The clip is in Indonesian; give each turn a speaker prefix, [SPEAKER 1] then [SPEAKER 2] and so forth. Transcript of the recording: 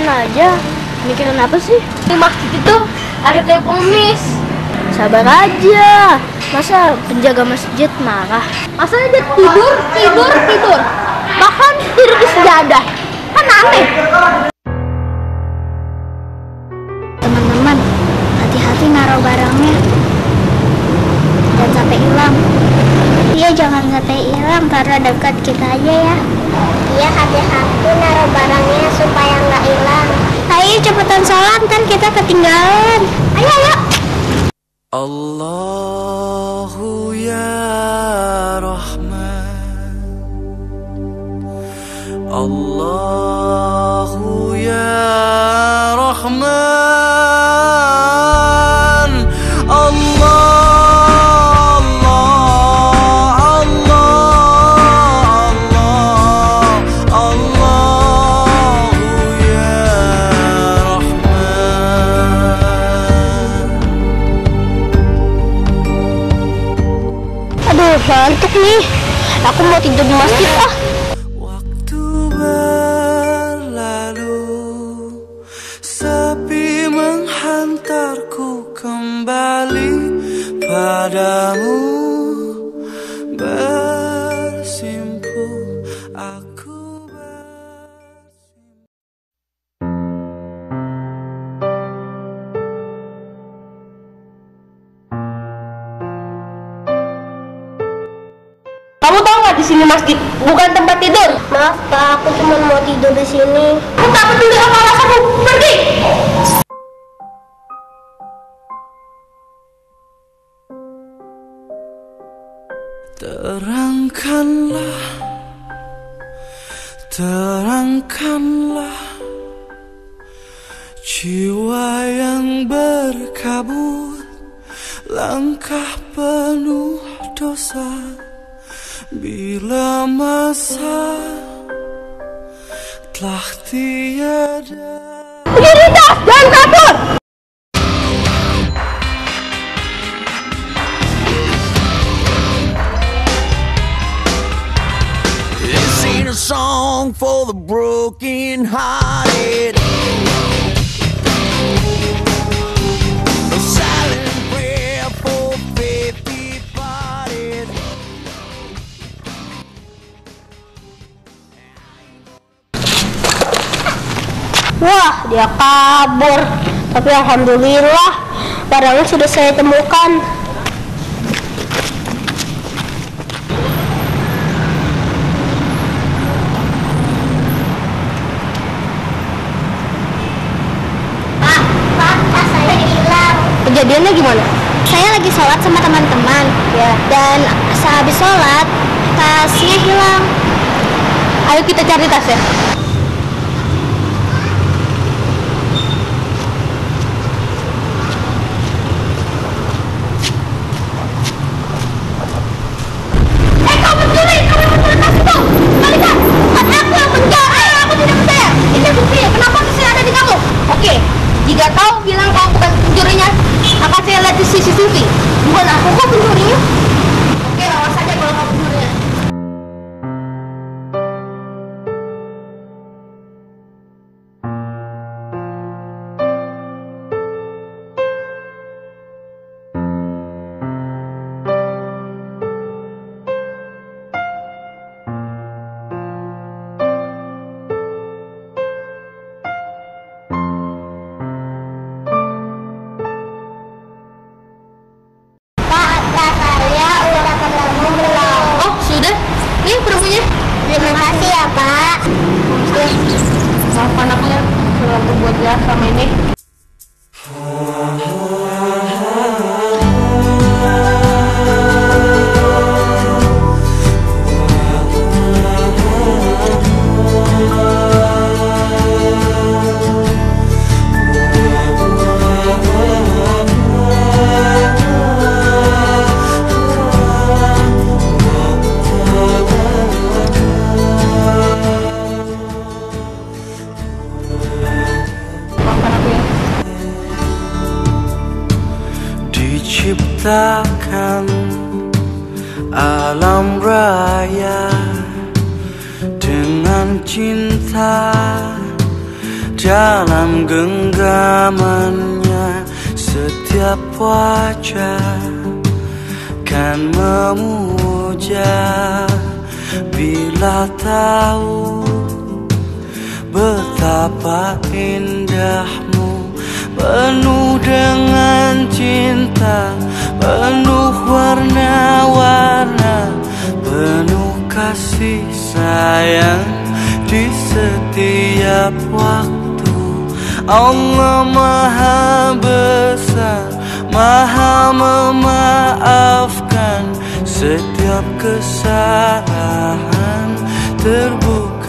[SPEAKER 1] aja. Mikirin apa sih?
[SPEAKER 2] Di masjid itu ada pengemis.
[SPEAKER 1] Sabar aja. Masa penjaga masjid marah?
[SPEAKER 2] Masa dia tidur, tidur, tidur. Bahkan tidur di sejadah. Kan aneh.
[SPEAKER 3] Teman-teman, hati-hati naruh barangnya. Dan sampai hilang. Iya, jangan sampai hilang, taruh dekat kita aja ya. Iya, hati-hati naruh barangnya supaya. Cepetan sholat, kan kita ketinggalan. Ayo, ayo.
[SPEAKER 4] Allahu ya Rahman Allahu ya
[SPEAKER 1] Aduh, ngantuk nih. Aku mau tidur di masjid ah.
[SPEAKER 4] Waktu berlalu Sepi menghantarku kembali padamu
[SPEAKER 2] di sini masjid bukan tempat tidur?
[SPEAKER 3] Maaf, Pak, aku cuma mau tidur di sini.
[SPEAKER 2] Aku tak peduli apa alasanmu. Pergi.
[SPEAKER 4] Terangkanlah Terangkanlah Jiwa yang berkabut Langkah penuh dosa Bila masa Telah tiada
[SPEAKER 2] Identitas dan kabur.
[SPEAKER 4] This ain't a song for the broken hearted.
[SPEAKER 1] Wah, dia kabur. Tapi alhamdulillah, barangnya sudah saya temukan.
[SPEAKER 3] Pak, Pak, tas saya hilang.
[SPEAKER 1] Kejadiannya gimana?
[SPEAKER 3] Saya lagi sholat sama teman-teman. Ya. Dan sehabis sholat, tasnya hilang.
[SPEAKER 1] Ayo kita cari tasnya.
[SPEAKER 2] Perempuannya.
[SPEAKER 3] Terima kasih ya, Pak.
[SPEAKER 2] Maafkan aku ya. Buat ya sama ini.
[SPEAKER 4] Diciptakan alam raya dengan cinta dalam genggamannya setiap wajah kan memuja bila tahu betapa indahmu penuh dengan cinta penuh warna-warna penuh kasih sayang di setiap waktu. Allah maha besar maha memaafkan setiap kesalahan terbukti